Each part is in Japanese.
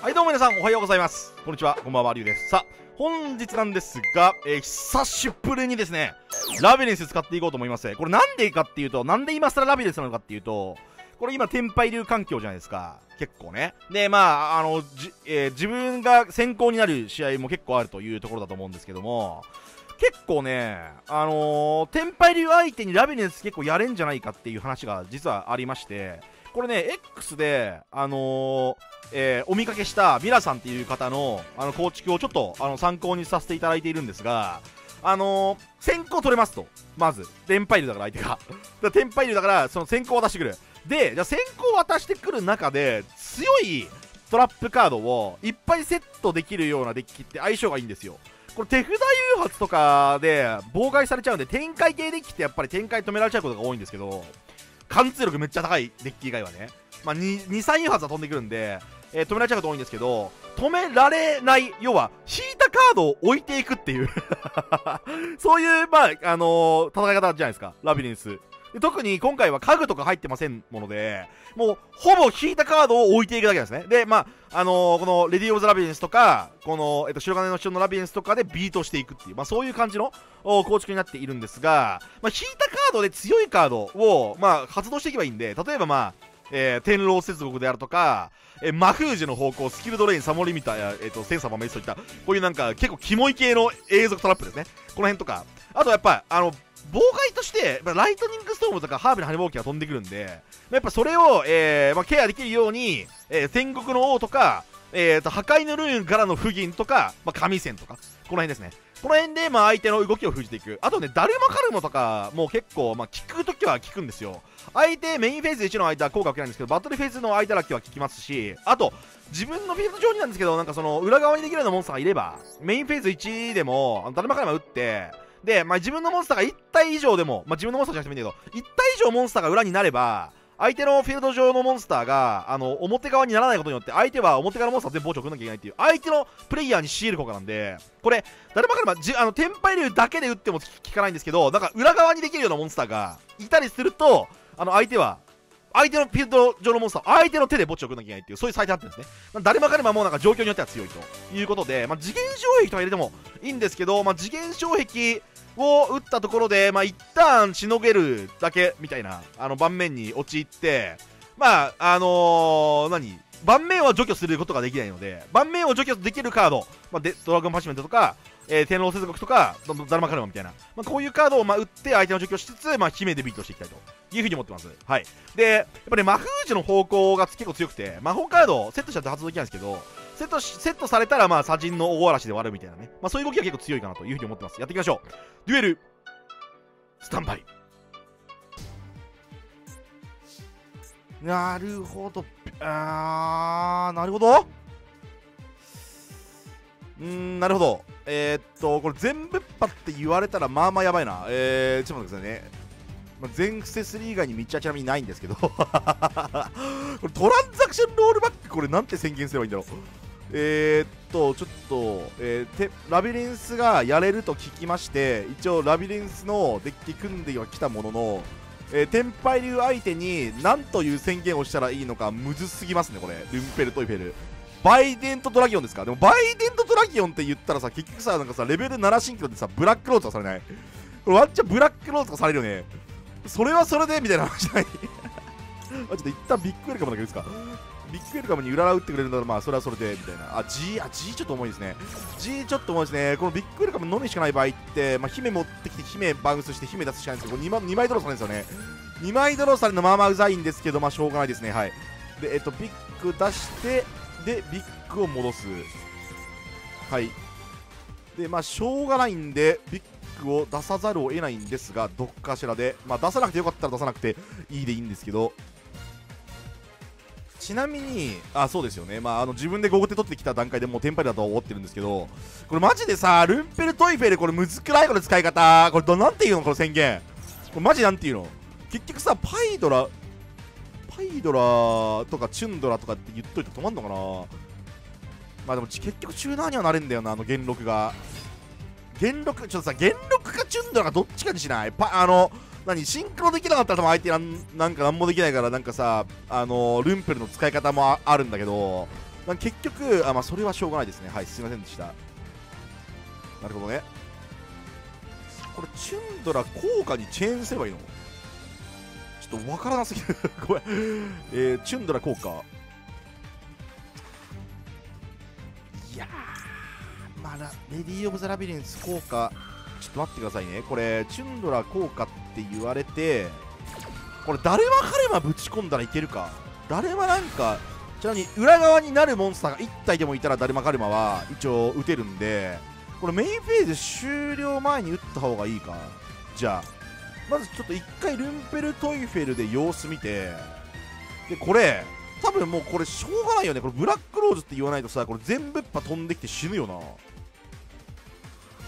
はいどうも皆さんおはようございます。こんにちはこんばんはりゅうです。さあ本日なんですが、えー、久しぶりにですねラビリンス使っていこうと思います。これなんでかっていうとなんで今更ラビリンスなのかっていうとこれ今天敗流環境じゃないですか。結構ね。でまああのじ、えー、自分が先行になる試合も結構あるというところだと思うんですけども結構ね、あのー、天敗流相手にラビリンス結構やれんじゃないかっていう話が実はありまして、これね、X で、あのー、えー、お見かけしたミラさんっていう方のあの構築をちょっとあの参考にさせていただいているんですが、あのー、先行取れますと、まず、テンパイルだから相手が。だテンパイルだから、その先行渡してくる。で、じゃ先行渡してくる中で、強いトラップカードをいっぱいセットできるようなデッキって相性がいいんですよ。これ手札誘発とかで妨害されちゃうんで、展開系デッキってやっぱり展開止められちゃうことが多いんですけど、貫通力めっちゃ高いデッキ以外はね。まあ、2、3誘発は飛んでくるんで、えー、止められちゃうこと多いんですけど、止められない、要は、引いたカードを置いていくっていう そういう、まあ、あのー、戦い方じゃないですか、ラビリンス。特に今回は家具とか入ってませんもので、もうほぼ引いたカードを置いていくだけなんですね。で、まあ、あのー、このレディー・オブ・ザ・ラビリンスとか、この、えっと、白銀の城のラビリンスとかでビートしていくっていう、まあ、そういう感じの構築になっているんですが、まあ、引いたカードで強いカードを、まあ、発動していけばいいんで、例えばまあ、えー、天狼接続であるとか、えー、マフージュの方向、スキルドレイン、サモリミターや、えーと、センサーマメイスといった、こういうなんか結構キモい系の永続トラップですね。この辺とか。あとやっぱ、あの、妨害として、まあ、ライトニングストームとかハーブのハニボーキが飛んでくるんで、まあ、やっぱそれを、えーまあ、ケアできるように、えー、戦国の王とか、えーと、破壊のルーンからの不銀とか、まあ、神戦とか、この辺ですね。この辺で、まあ、相手の動きを封じていく。あとね、ダルマカルモとか、もう結構、まあ、効くときは効くんですよ。相手、メインフェーズ1の間は効果受けないんですけど、バトルフェーズの間だけは効きますし、あと、自分のフィールド上になんですけど、なんかその、裏側にできるようなモンスターがいれば、メインフェーズ1でも、ダルマカルモ打って、で、まあ、自分のモンスターが1体以上でも、まあ、自分のモンスターじゃなくてもいいんだけど、1体以上モンスターが裏になれば、相手のフィールド上のモンスターが、あの、表側にならないことによって、相手は表側のモンスター全部墓地を送らなきゃいけないっていう、相手のプレイヤーに強いる効果なんで、これ、誰もかれば、じあの、テンパイ流だけで打っても効かないんですけど、なんか裏側にできるようなモンスターがいたりすると、あの、相手は、相手のフィールド上のモンスター、相手の手で墓地を送らなきゃいけないっていう、そういう最低になってんですね。ま誰もかればもうなんか状況によっては強いということで、まあ、次元障壁とか入れてもいいんですけど、まあ、次元障壁を打ったところで、まあ、一旦しのげるだけみたいな、あの、盤面に陥って、まあ、あのー、何盤面を除去することができないので、盤面を除去できるカード、まあ、でドラゴンパシメントとか、えー、天狼接続とか、ダルマカルマみたいな、まあ、こういうカードをまあ打って相手の除去しつつ、まあ、姫でビートしていきたいというふうに思ってます。はい。で、やっぱりね、魔封じの方向が結構強くて、魔法カードセットしちゃって発動できないんですけど、セットセットされたら、まあ、砂人の大嵐で割るみたいなね、まあ、そういう動きが結構強いかなというふうに思ってます。やっていきましょう。デュエル、スタンバイ。なるほど。あー、なるほど。うん、なるほど。えー、っと、これ全部っぱって言われたらまあまあやばいな。えー、ちょっと待ってくださいね。まあ、全伏せ3以外に道はちなみにないんですけど これトランザクションロールバックこれなんて宣言すればいいんだろうえー、っとちょっと、えー、ラビリンスがやれると聞きまして一応ラビリンスのデッキ組んではきたもののえー、天盃龍相手に何という宣言をしたらいいのかむずすぎますねこれ。ルンペルトイフェル。バイデントドラギオンですか？でもバイデントドラギオンって言ったらさ結局さなんかさレベル7シンクロでさブラックローズとかされない？これワンチャンブラックロードとかされるよね？それはそれでみたいな話じゃない？ちょっと一旦ビッグウェルカムだけですか？ビッグウェルカムにうらら打ってくれるならまあそれはそれでみたいな。あ G あ G ちょっと重いですね。G ちょっと重いですね。このビッグウェルカムのみしかない場合って、まあ、姫持ってきて姫バウンスして姫出すしかないんですけど 2, 枚2枚ドローされるんですよね。2枚ドローされるのまあまあうざいんですけどまあしょうがないですね。はい。でえっとビッグ出してでビッグを戻す。はい。でまあしょうがないんでビッグを出さざるを得ないんですがどっかしらで。まあ出さなくてよかったら出さなくていいでいいんですけど。ちなみに、あ、そうですよね。まあ、あの、自分で5手取ってきた段階でもうテンパリだと思ってるんですけど、これマジでさ、ルンペルトイフェル、これむずくない？これ使い方。これど、なんていうの？この宣言。これマジなんていうの？結局さ、パイドラ、パイドラとかチュンドラとかって言っといて止まんのかな？まあでも結局チューナーにはなれんだよな、あの元禄が。元禄、ちょっとさ、元禄かチュンドラかどっちかにしない？パあの、何シンクロできなかったら多分相手なんなんか何もできないからなんかさあのルンペルの使い方もあるんだけど結局あまあそれはしょうがないですね。はいすいませんでした。なるほどね。これチュンドラ効果にチェーンすればいいの？ちょっとわからなすぎる。ごめん、えー、チュンドラ効果。いやーまだレディー・オブ・ザ・ラビリンス効果。ちょっと待ってくださいね。これチュンドラ効果って言われてこれ誰ま彼まぶち込んだらいけるか？誰まなんかちなみに裏側になるモンスターが1体でもいたら誰まカルマは一応撃てるんでこれメインフェーズ終了前に撃った方がいいか？じゃあまずちょっと1回ルンペルトイフェルで様子見てでこれ多分もうこれしょうがないよね。これブラックローズって言わないとさこれ全部っぱ飛んできて死ぬよな。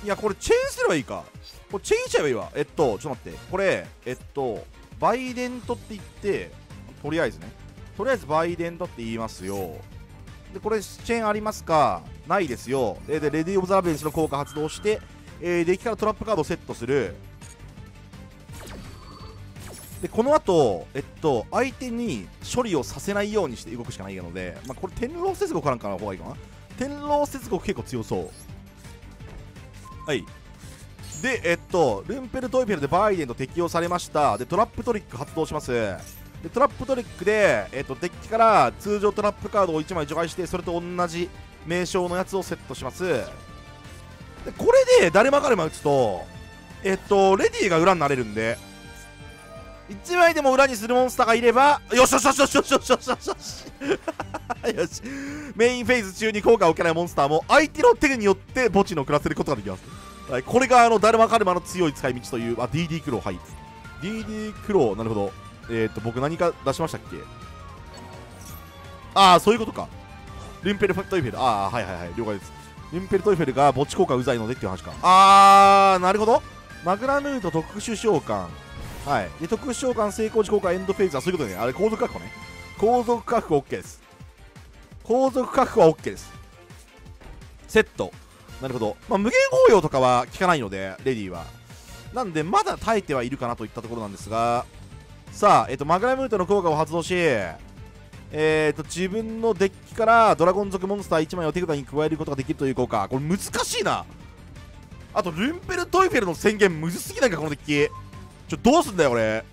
いやこれチェーンすればいいか。これチェーンしちゃえばいいわ。えっとちょっと待って。これえっとバイデントって言ってとりあえずね。とりあえずバイデントって言いますよ。でこれチェーンありますか？ないですよ。ででレディ・オブ・ザ・ラベンスの効果発動して、えー、デッキからトラップカードをセットする。でこの後えっと相手に処理をさせないようにして動くしかないので、まあ、これ天狼接合かなんかの方がいいかな。天狼接合結構強そう。はい。でえっとルンペルトイフェルでバイデンと適用されました。でトラップトリック発動します。でトラップトリックで、えっと、デッキから通常トラップカードを1枚除外してそれと同じ名称のやつをセットします。でこれで誰まかれま打つとえっとレディーが裏になれるんで。1枚でも裏にするモンスターがいればよしよしよしよしよしよしよし。よし。よしメインフェーズ中に効果を受けないモンスターも相手の手によって墓地の暮らせることができます、はい、これがあのダルマカルマの強い使い道というあ DD クローはい DD クローなるほど。えっ、と僕何か出しましたっけ？ああそういうことか。リンペルトイフェル。ああはいはいはい。了解です。リンペルトイフェルが墓地効果うざいのでっていう話か。あーなるほど。マグナムート特殊召喚。はい。で、特殊召喚成功時効果エンドフェーズはそういうことね。あれ、後続確保ね。後続確保 OK です。後続確保は OK です。セット。なるほど。まあ、無限応用とかは効かないので、レディーは。なんで、まだ耐えてはいるかなといったところなんですが、さあ、えっ、と、マグラムートの効果を発動し、えーと、自分のデッキからドラゴン族モンスター1枚を手札に加えることができるという効果。これ難しいな。あと、ルンペルトイフェルの宣言むずすぎないか、このデッキ。ちょどうすんだよ俺。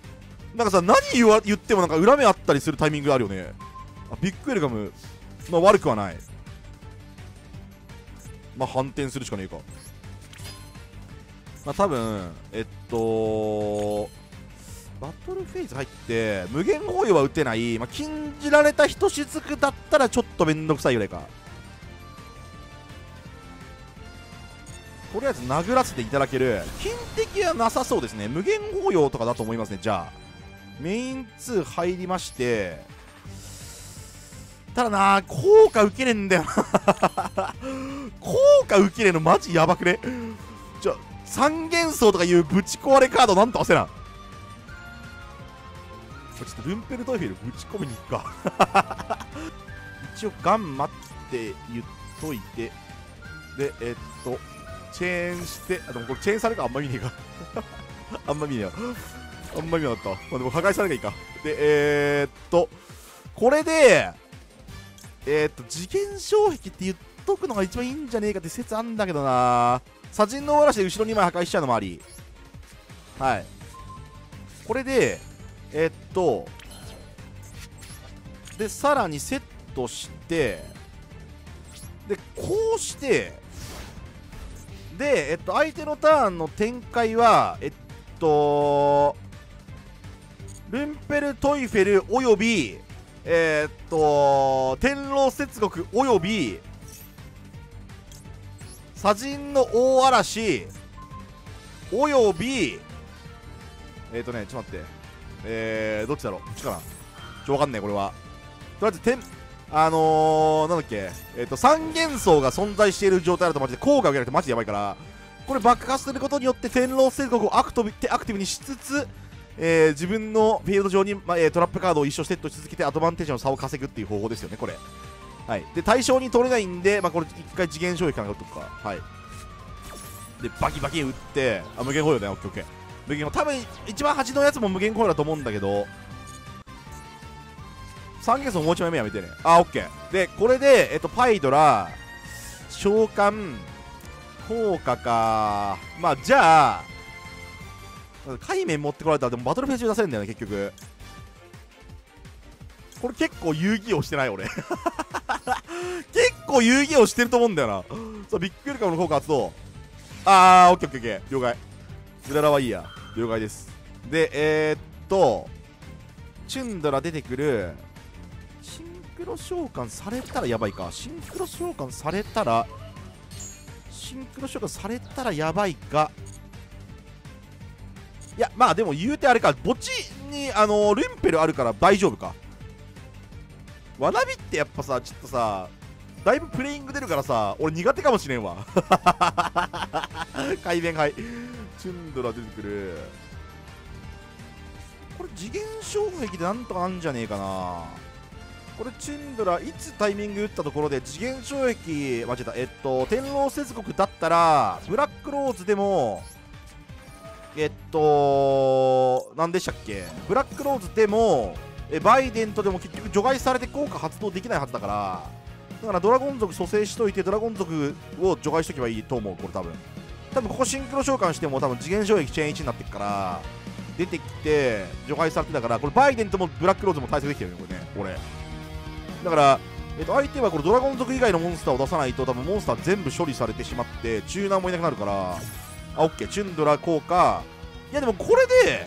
なんかさ何言わ言ってもなんか裏目あったりするタイミングあるよね。あビッグウェルカム。まあ悪くはない。まあ反転するしかねえか。まあ多分えっとバトルフェイズ入って無限包囲は打てない、まあ、禁じられた人しずくだったらちょっとめんどくさいぐらいか。とりあえず殴らせていただける。金敵はなさそうですね。無限法要とかだと思いますね。じゃあ。メイン2入りまして。ただな効果受けれんだよな。効果受けれんのマジやばくね？じゃ三元層とかいうぶち壊れカードなんとせな。ちょっとルンペルトイフェルぶち込みに行くか。一応ガン待って言っといて。でえっと。チェーンしてあでもこれチェーンされるかあんま見ねえか。あんま見ねえよ。あんま見なかったまあでも破壊されるかいいか。でえー、っとこれでえー、っと次元障壁って言っとくのが一番いいんじゃねえかって説あんだけどな。砂塵の嵐で後ろ2枚破壊しちゃうのもあり。はい。これでえー、っとでさらにセットしてでこうしてで、えっと、相手のターンの展開は、えっと、ルンペルトイフェルおよび、えー、っと、天狼接続および、砂塵の大嵐および、えー、っとね、ちょっと待って、えー、どっちだろう？こっちかな？ちょ、わかんない、これは。とりあえず、天、あのー、なんだっけ、えっ、ー、と、三元層が存在している状態だとマジで効果を受けなくてマジでやばいから、これ爆発することによって天狼戦国をアクトアクティブにしつつ、えー、自分のフィールド上に、まえトラップカードを一生セットし続けてアドバンテージの差を稼ぐっていう方法ですよね、これ。はい。で、対象に取れないんで、まあ、これ一回次元衝撃かなとか。はい。で、バキバキ打って、あ、無限保養だよ、オッケーオッケー。無限多分、一番端のやつも無限保養だと思うんだけど、3ケースもう一枚目やめてね。あオッケー。でこれでえっとパイドラ召喚効果か。まあじゃあ海面持ってこられたらでもバトルフェイス中出せるんだよね結局。これ結構遊戯王してない俺。結構遊戯王してると思うんだよな。さあビッグウェルカムの効果発動。あーオッケーオッケーオッケー。了解。グララはいいや。了解です。でえー、っとチュンドラ出てくるクロ召喚されたらやばいか。シンクロ召喚されたらシンクロ召喚されたらやばいか。いやまあでも言うてあれか。墓地にあのルンペルあるから大丈夫か。わなびってやっぱさちょっとさだいぶプレイング出るからさ俺苦手かもしれんわ。改弁はいチュンドラ出てくる。これ次元障壁でなんとかなんじゃねえかな。これチンドラいつタイミング打ったところで次元障壁間違えたえっと天狼接国だったらブラックローズでもえっと何でしたっけ？ブラックローズでもえバイデンとでも結局除外されて効果発動できないはずだからだからドラゴン族蘇生しといてドラゴン族を除外しとけばいいと思うこれ多分。多分ここシンクロ召喚しても多分次元衝撃チェーン1になってくから出てきて除外されてたからこれバイデンともブラックローズも対策できてるよねこれね俺だからえっと、相手はこれドラゴン族以外のモンスターを出さないと多分モンスター全部処理されてしまってチューナーもいなくなるからあオッケーチュンドラ効果。いやでもこれで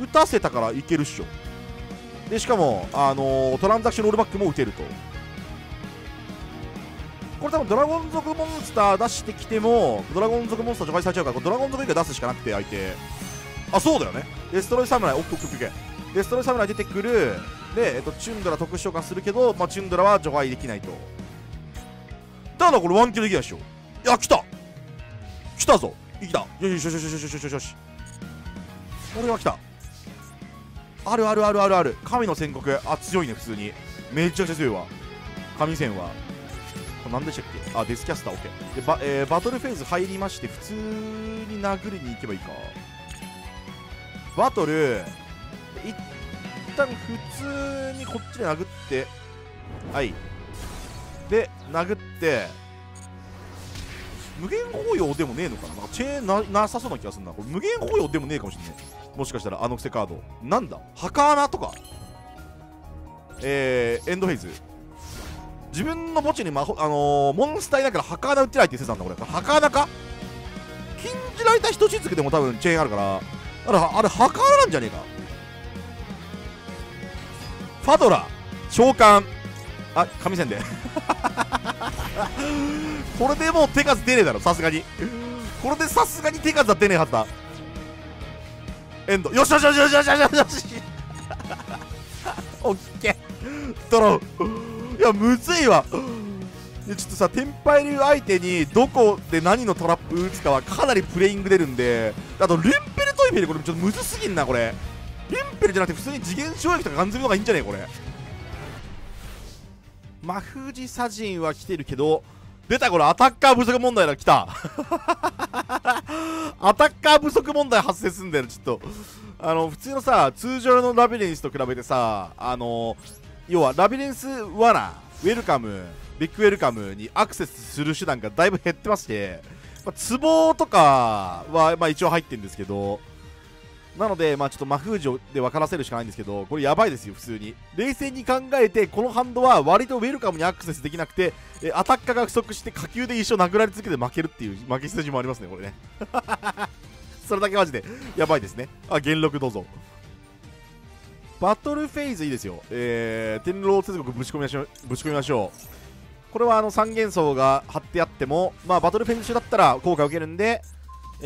打たせたからいけるっしょ。でしかも、あのー、トランザクションロールバックも打てると。これ多分ドラゴン族モンスター出してきてもドラゴン族モンスター除外されちゃうからドラゴン族以外出すしかなくて相手。あそうだよね。デストロイ侍オッケーオッケーオッケー。デストロイ侍出てくるで、えっと、チュンドラ特殊召喚するけど、まあ、チュンドラは除外できないと。ただこれワンキルできないでしょ。いや来た。来たぞ。いきた。よしよしよしよしよしよしよし。これは来た。あるあるあるあるある。神の宣告。あ強いね普通に。めちゃくちゃ強いわ。神戦は。これ何でしたっけ？あデスキャスター。OK でバ,、えー、バトルフェーズ入りまして普通に殴りに行けばいいか。バトル。一旦普通にこっちで殴ってはい。で殴って無限包容でもねえのかな？なんかチェーンななさそうな気がするな。これ無限包容でもねえかもしれないもしかしたらあのクセカード。なんだ？ハカーナとか。えー、エンドフェイズ。自分の墓地に、まあのー、モンスターいながらハカーナ売ってないって言ってたんだこれ。ハカーナか？禁じられた人質でも多分チェーンあるから。あれあれハカーナなんじゃねえか？ファドラ召喚。あ神戦で。これでもう手数出ねえだろさすがに。これでさすがに手数は出ねえはずだ。エンド。よしよしよしよしよしよし。よしオッケードロー。いやむずいわ。ちょっとさテンパイル相手にどこで何のトラップ打つかはかなりプレイング出るんで。あとルンペルトイフェルこれちょっとむずすぎんなこれ。ルンペルじゃなくて普通に次元障壁とかガンズミの方がいいんじゃねえこれ。マフジサジンは来てるけど出たこれアタッカー不足問題だ来た。アタッカー不足問題発生すんだよちょっと。あの普通のさ通常のラビリンスと比べてさあの要はラビリンス罠ウェルカムビッグウェルカムにアクセスする手段がだいぶ減ってまして、まあ、壺とかは、まあ、一応入ってるんですけどなので、まあ、ちょっと魔封じで分からせるしかないんですけど、これやばいですよ、普通に。冷静に考えて、このハンドは割とウェルカムにアクセスできなくて、えアタッカーが不足して火球で一生殴られ続けて負けるっていう負け筋もありますね、これね。それだけマジでやばいですね。あ、元禄どうぞ。バトルフェイズいいですよ。えー、天狼接続ぶち込みましょう。ぶち込みましょう。これはあの三元層が貼ってあっても、まあ、バトルフェイズ中だったら効果を受けるんで、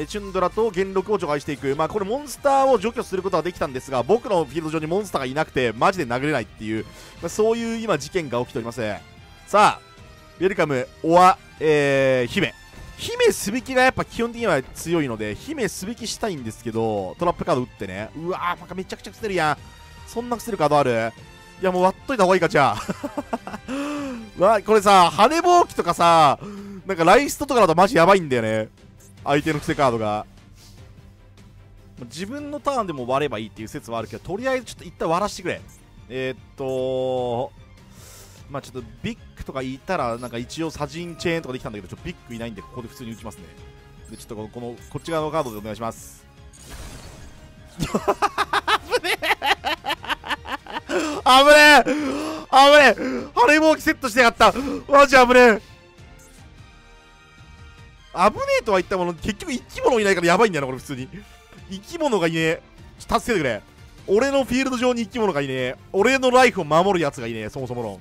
えチュンドラと元禄を除外していく、まあ、これモンスターを除去することはできたんですが僕のフィールド上にモンスターがいなくてマジで殴れないっていう、まあ、そういう今事件が起きております。さあウェルカムオア、えー、姫。姫すべきがやっぱ基本的には強いので姫すべきしたいんですけどトラップカード打ってね。うわーなんかめちゃくちゃ癖るやん。そんな癖るカードある？いやもう割っといた方がいいかじゃあ。わこれさ羽ぼうきとかさなんかライストとかだとマジやばいんだよね。相手の癖カードが。自分のターンでも割ればいいっていう説はあるけどとりあえずちょっと一旦割らしてくれ。えー、っとまあちょっとビッグとかいたらなんか一応サジンチェーンとかできたんだけどちょっとビッグいないんでここで普通に打ちますね。でちょっとこのこのこっち側のカードでお願いします。危ねえ！危ねえ！危ねえ！晴れぼうきセットしてやがった。マジ危ねえ！危ねえとは言ったもの結局生き物いないからやばいんだよなこれ普通に。生き物がいねえ。助けてくれ。俺のフィールド上に生き物がいねえ。俺のライフを守るやつがいねえそもそもの。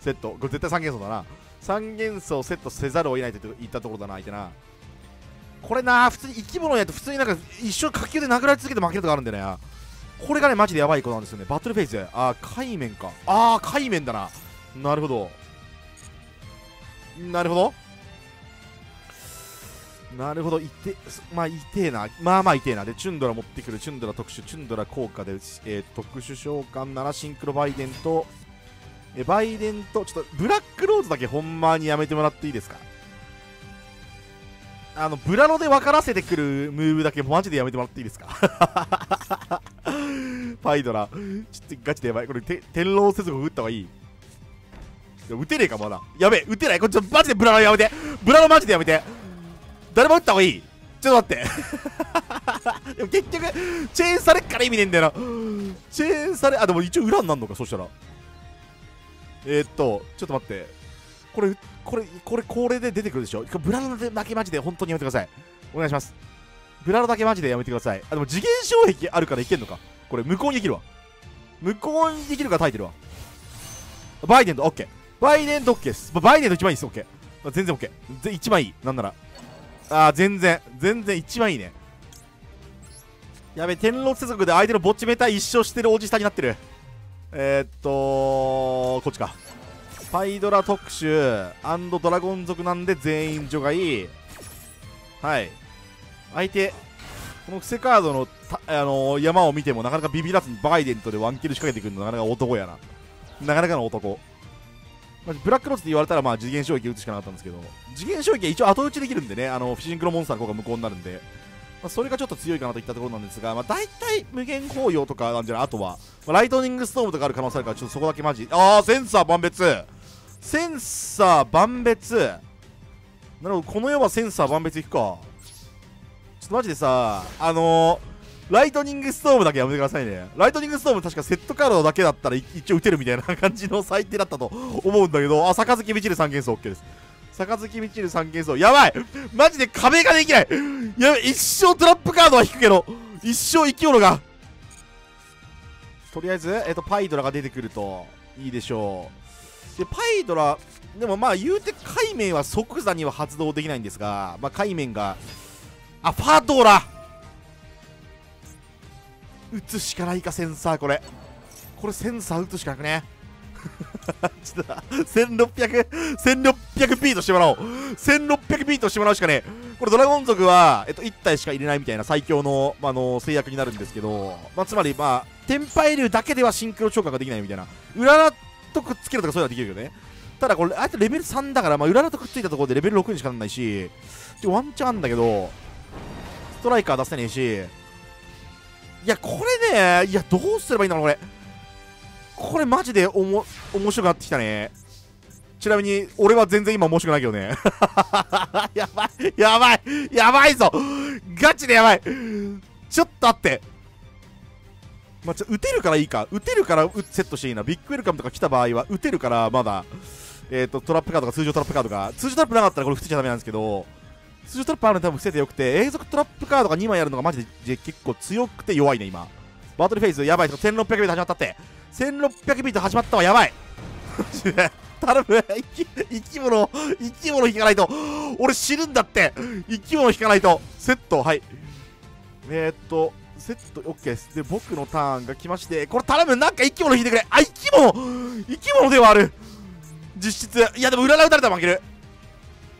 セット。これ絶対三元素だな。三元素をセットせざるを得ないと言ったところだな相手な。これな普通に生き物やと普通になんか一生火球で殴られ続けて負けるとかあるんだよねこれがねマジでやばいことなんですよね。バトルフェイスあー海面か。ああ海面だな。なるほど。なるほど。なるほど、いて、まあ、いてえな。まあまあいてえな。で、チュンドラ持ってくる、チュンドラ特殊、チュンドラ効果で、えー、特殊召喚7シンクロバイデンと、えバイデンと、ちょっと、ブラックローズだけほんまにやめてもらっていいですか？あの、ブラロで分からせてくるムーブだけマジでやめてもらっていいですか？パイドラ。ちょっとガチでやばい。これ、て天狼接続打った方がいい打てねえか、まだ。やべえ、打てない。これちマジでブラロやめて。ブラロマジでやめて。誰も打った方がいい。ちょっと待って。でも結局チェーンされっから意味ねえんだよな。チェーンされあでも一応裏になるのかそしたら。えー、っとちょっと待って。これこれこれこれで出てくるでしょ？ブラロだけマジで本当にやめてください。お願いします。ブラロだけマジでやめてください。あでも次元障壁あるからいけんのか？これ無効にできるわ。無効にできるから耐えてるわ。バイデンと OK バイデンと OK です。バイデンと一番いいです。OK 全然 OK 一番いい。なんなら。あー、全然。全然一番いいね。やべ、天狼接続で相手のぼっちメタ一生してるおじさんになってる。えー、っとこっちか。パイドラ特殊ドラゴン族なんで全員除外。はい。相手、この伏せカードのあのー、山を見てもなかなかビビらずにバイデントでワンキル仕掛けてくるのなかなか男やな。なかなかの男。まあ、ブラックロスって言われたらまあ次元衝撃打つしかなかったんですけど次元衝撃は一応後打ちできるんでねあのフィシンクロモンスターの効果無効になるんで、まあ、それがちょっと強いかなといったところなんですが、まあ、大体無限紅葉とかなんじゃないあとは、まあ、ライトニングストームとかある可能性あるからちょっとそこだけマジああセンサー万別センサー万別。なるほどこの世はセンサー万別いくか。ちょっとマジでさあのーライトニングストームだけやめてくださいね。ライトニングストーム確かセットカードだけだったら一応打てるみたいな感じの最低だったと思うんだけど、あ、杯みちる3元素 OK です。杯みちる3元素。やばいマジで壁ができないやばい一生トラップカードは引くけど、一生生き物が。とりあえず、えっと、パイドラが出てくるといいでしょう。で、パイドラ、でもまあ言うて海面は即座には発動できないんですが、まあ海面が、あ、ファドラ打つしかないかセンサーこれ。これセンサー打つしかなくね？ちょっと1600 1600ピートしてもらおう。1600ピートしてもらうしかねこれドラゴン族は、えっと、1体しか入れないみたいな最強の,、まあの制約になるんですけど、まあ、つまりまあ天敗竜だけではシンクロ超過ができないみたいな。裏とくっつけるとかそういうのはできるけどね。ただこれあえてレベル3だから、まあ、裏とくっついたところでレベル6にしかならないしワンチャンあるんだけどストライカー出せねえしいや、これね、いや、どうすればいいんだろう、これ。これマジでおも、面白くなってきたね。ちなみに、俺は全然今面白くないけどね。やばい、やばい、やばいぞガチでやばいちょっと待って。まあ、ちょ、撃てるからいいか。撃てるからセットしていいな。ビッグウェルカムとか来た場合は、撃てるからまだ、えっ、ー、と、トラップカードが通常トラップカードが、通常トラップなかったらこれ伏せちゃダメなんですけど、通常トラップあるの多分伏せてよくて永続トラップカードが2枚あるのがマジで結構強くて弱いね今。バトルフェイズやばい。1600ビート始まったって。1600ビート始まったわ。やばい。頼む。生き生き物生き物引かないと。俺死ぬんだって。生き物引かないと。セット。はい。えー、っとセット。OK です。で僕のターンが来まして。これ頼む。なんか生き物引いてくれ。あ生き物。生き物ではある。実質。いやでも裏ラ打たれたら負ける。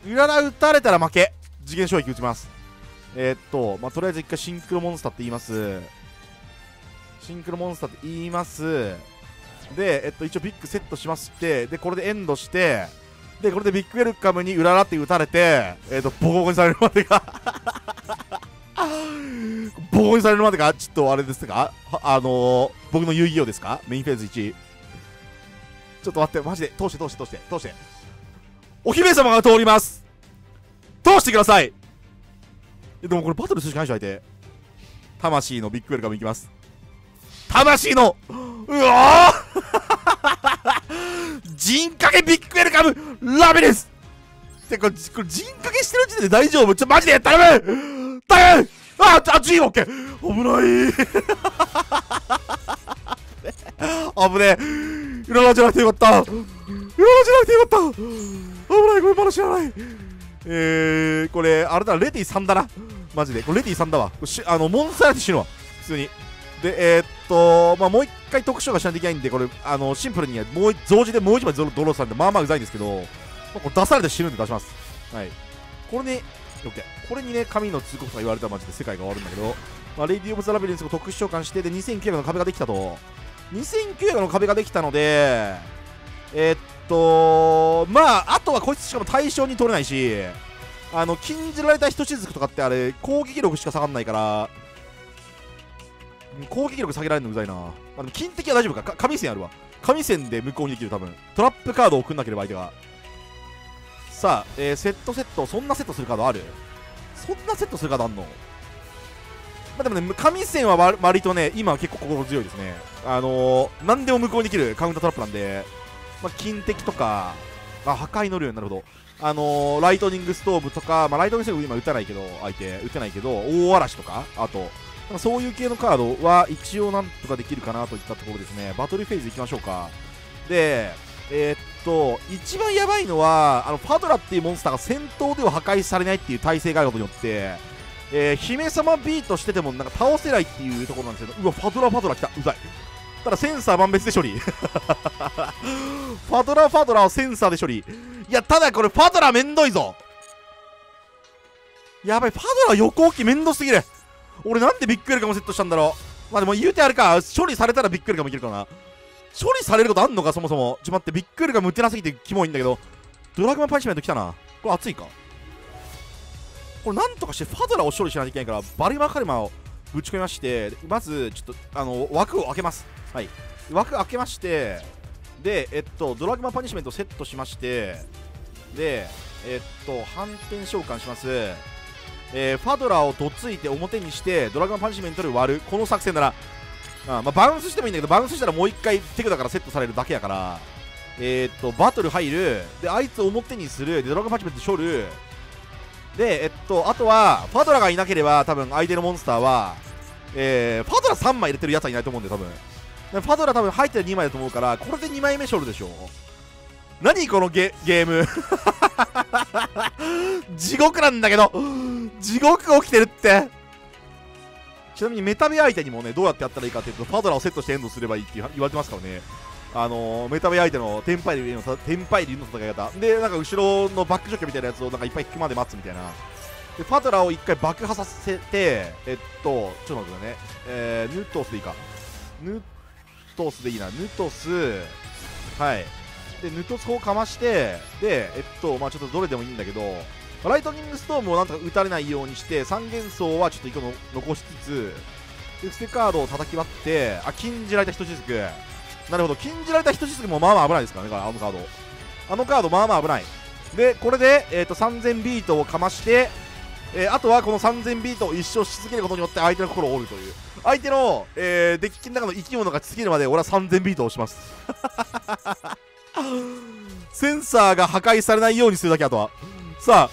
裏ラ打たれたら負け。次元衝撃打ちます。えー、っと、まあ、とりあえず一回シンクロモンスターって言います。シンクロモンスターって言います。で、えっと、一応ビッグセットしましてでこれでエンドしてでこれでビッグウェルカムにうららって打たれてえっとボコボコにされるまでが ボコにされるまでがちょっとあれですかあのー、僕の遊戯王ですか？メインフェーズ1ちょっと待ってマジで通して通して通して通して。お姫様が通ります。通してください。でもこれバトルするしかないでしょ相手。魂のビッグウェルカムいきます。魂のうわ 人影ビッグウェルカムラビリンス！ってこれこれ人影してる時点で大丈夫？ちょマジで？頼む！頼む！ああ G オッケー！危ない！危ねえ。裏側じゃなくてよかった。裏側じゃなくてよかった。危ない。ごめんまだ知らない。えー、これあれだレディ3だな。マジで。これレディ3だわ。あのモンスターやって死ぬわ普通に。でえー、っとまあもう一回特殊がしないといけないんでこれあのシンプルにもう増字でもう一枚ドローされてまあまあうざいんですけど、まあ、これ出されて死ぬんで出します。はい。これね OK これにね神の通告とか言われたらマジで世界が終わるんだけど、まあ、レディ・オブ・ザ・ラビリンスを特殊召喚してで2900の壁ができたと。2900の壁ができたのでえー、っとまああとはこいつしかも対象に取れないしあの禁じられた一滴とかってあれ攻撃力しか下がんないから攻撃力下げられるのうざいな、まあ、でも金敵は大丈夫か？神宣あるわ。神線で無効にできる多分。トラップカードを送んなければ相手が。さあ、えー、セットセットそんなセットするカードある？そんなセットするカードあんの？まあでもね神線は割とね今は結構心強いですね。あのー、何でも無効にできるカウンタートラップなんで。まあ金敵とかあ破壊の量なるほどあのー、ライトニングストーブとか、まあ、ライトニングストーブ今打たないけど、相手、打てないけど、大嵐とか、あと、そういう系のカードは一応なんとかできるかなといったところですね。バトルフェーズいきましょうか。で、えー、っと、一番やばいのは、あの、パドラっていうモンスターが戦闘では破壊されないっていう体制があることによって、えー、姫様ビートしててもなんか倒せないっていうところなんですけど、うわ、パドラパドラ来た、うざい。ただセンサー万別で処理。パドラパドラをセンサーで処理。いや、ただこれパドラめんどいぞ。やばい、パドラ横置きめんどすぎる。俺なんでビッグエルカムセットしたんだろう。まあでも言うてあるか、処理されたらビッグエルカムいけるかな。処理されることあんのか、そもそも。ちょ、待って、ビッグエルカム打てなすぎてキモいんだけど。ドラグマパニッシメント来たな。これ熱いか？これなんとかしてファドラを処理しないといけないから、バリマカルマをぶち込みまして、まず、ちょっと、あの、枠を開けます。はい。枠開けまして、で、えっと、ドラグマパニシメントセットしまして、で、えっと、反転召喚します。えー、ファドラーをどついて表にしてドラゴンパニシメントで割るこの作戦ならあまあ、バウンスしてもいいんだけどバウンスしたらもう一回手札からセットされるだけやからえー、っとバトル入るであいつを表にするでドラゴンパニシメント処るでえっとあとはファドラがいなければ多分相手のモンスターはえー、ファドラ3枚入れてるやつはいないと思うんで多分。ファドラ多分入ってる2枚だと思うからこれで2枚目処るでしょ何このゲゲーム。地獄なんだけど。地獄起きてるって。ちなみにメタベ相手にもねどうやってやったらいいかっていうとパドラをセットしてエンドすればいいって言われてますからね。あのー、メタベ相手のテンパイルのテンパイルの戦い方。でなんか後ろのバックジョッキみたいなやつをなんかいっぱい引くまで待つみたいな。でパドラを一回爆破させてえっとちょっと待ってくださいね。えー、ヌトスでいいか。ヌトスでいいな。ヌトスはい。でヌトスをかましてでえっとまあちょっとどれでもいいんだけどライトニングストームをなんとか打たれないようにして三元層はちょっと一個の残しつつで捨てカードを叩き割ってあ禁じられた人雫。なるほど。禁じられた人雫もまあまあ危ないですからね。あのカード。あのカードまあまあ危ない。でこれで、えーと、3000ビートをかましてえー、あとはこの3000ビートを一生し続けることによって相手の心を折るという。相手の、えー、デッキの中の生き物が尽きるまで俺は3000ビートをします。センサーが破壊されないようにするだけあとは。さ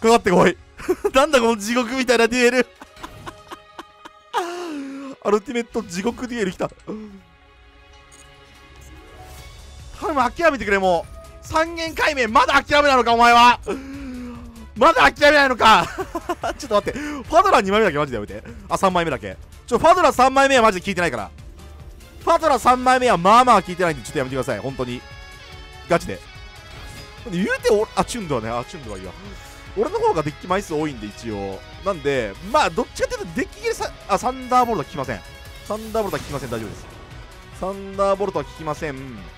あかかってこい。なんだこの地獄みたいなデュエル。アルティメット地獄デュエル来た。頼む諦めてくれもう。三元解明まだ諦めないのかお前は。まだ諦めないのか。ちょっと待って。ファドラ2枚目だけマジでやめて。あ3枚目だけ。ちょファドラ3枚目はマジで聞いてないから。ファドラ3枚目はまあまあ聞いてないんでちょっとやめてください。本当に。ガチで。言うておあチュンドはね。あチュンドはいいや俺の方がデッキ枚数多いんで一応。なんでまあどっちかっていうとデッキ切れさあサンダーボルトは効きません。サンダーボルトは効きません。大丈夫です。サンダーボルトは効きません。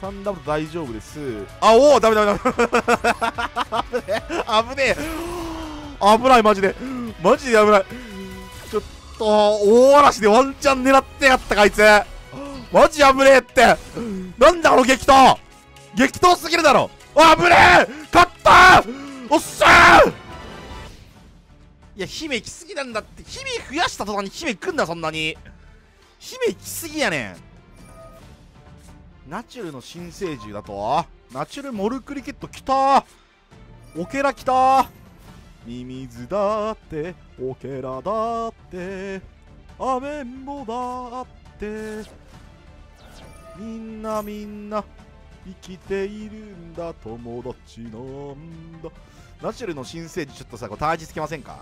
サンダーボルト大丈夫です。あおおダメダメダメ。危ねえ。危ねえ。危ないマジで。マジで危ない。ちょっと大嵐でワンチャン狙ってやったかあいつ。マジ危ねえって。なんだあの激闘。激闘すぎるだろ。危ねえ。勝った。おっしゃー。いや姫来すぎなんだって。姫増やした途端に姫来んだそんなに。姫来すぎやねん。ナチュルの新生獣だと。ナチュルモルクリケット来た。オケラ来た。ミミズだって。オケラだって。アメンボだって。みんなみんな生きているんだ。友達なんだ。ナチュルの新生児ちょっとさこれタージつけませんか？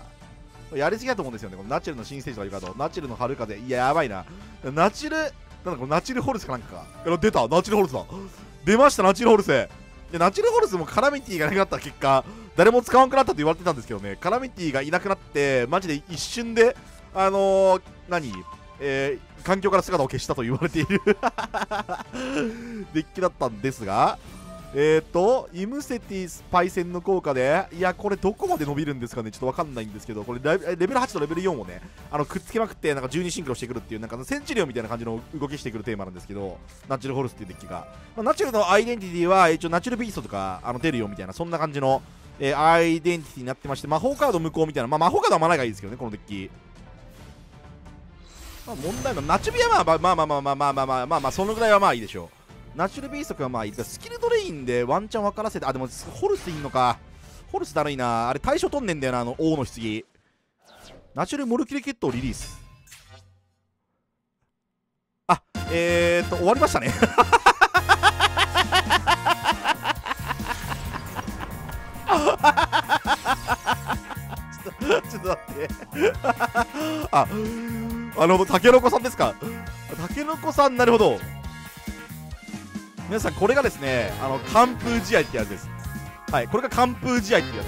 やりすぎだと思うんですよね。このナチュルの新生児とかいうかとナチュルの春風。いややばいな。ナチュルなんだこのナチュルホルスかなんかか。出た。ナチュルホルスだ。出ましたナチュルホルス。でナチュルホルスもカラミティがなくなった結果誰も使わなくなったと言われてたんですけどね。カラミティがいなくなってマジで一瞬であのー、何？えー、環境から姿を消したと言われている。デッキだったんですがえっ、ー、と、イムセティスパイセンの効果で、いや、これどこまで伸びるんですかね？ちょっとわかんないんですけど、これレベル8とレベル4をね、あのくっつけまくって、なんか12シンクロしてくるっていう、なんかセンチリオンみたいな感じの動きしてくるテーマなんですけど、ナチュルホルスっていうデッキが。まあ、ナチュルのアイデンティティは、一応ナチュルビーストとかあの出るよみたいな、そんな感じの、えー、アイデンティティになってまして、魔法カード無効みたいな、まあ、魔法カードはまないがいいですけどね、このデッキ。まあ、問題は、ナチュビアはまあまあまあまあまあまあまあまあまあまあそのぐらいはまあいいでしょう。ナチュラルビースト君はまあいいスキルトレインでワンチャン分からせてあでもホルスいんのか。ホルスだるいな。あれ対象取んねんだよなあの王の棺。ナチュラルモルキュレケットをリリース。あえーっと終わりましたね。ちょっと待って。ああのたけのこさんですか。たけのこさんなるほど。皆さんこれがですねあの完封試合ってやつです。はいこれが完封試合ってやつ。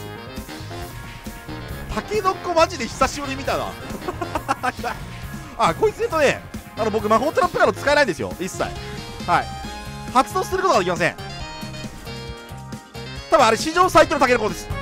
タケノコマジで久しぶり見たな。あこいつ言うとねあの僕魔法トラップカード使えないんですよ。一切。はい。発動することはできません。多分あれ史上最強のタケノコです。